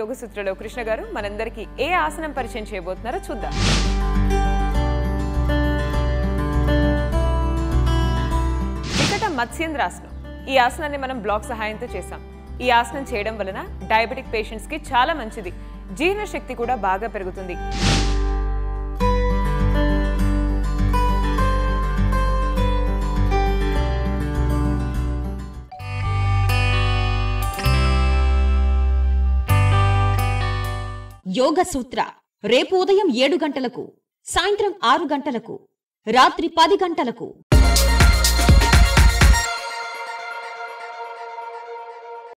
యోగ సూత్రలో కృష్ణ గారు మనందరికీ ఏ ఆసనం పరిచయం చేయబోతున్నారో చూద్దాం. వికట మత్స్యేంద్రాసనం. ఈ ఆసనాన్ని మనం బ్లాక్ సహాయంతో చేసాం ఈ ఆసనం చేయడం వలన డయాబెటిక్ పేషెంట్స్కి చాలా మంచిది. జీర్ణశక్తి కూడా బాగా పెరుగుతుంది. యోగ సూత్ర. రేపు ఉదయం ఏడు గంటలకు సాయంత్రం ఆరు గంటలకు రాత్రి పది గంటలకు.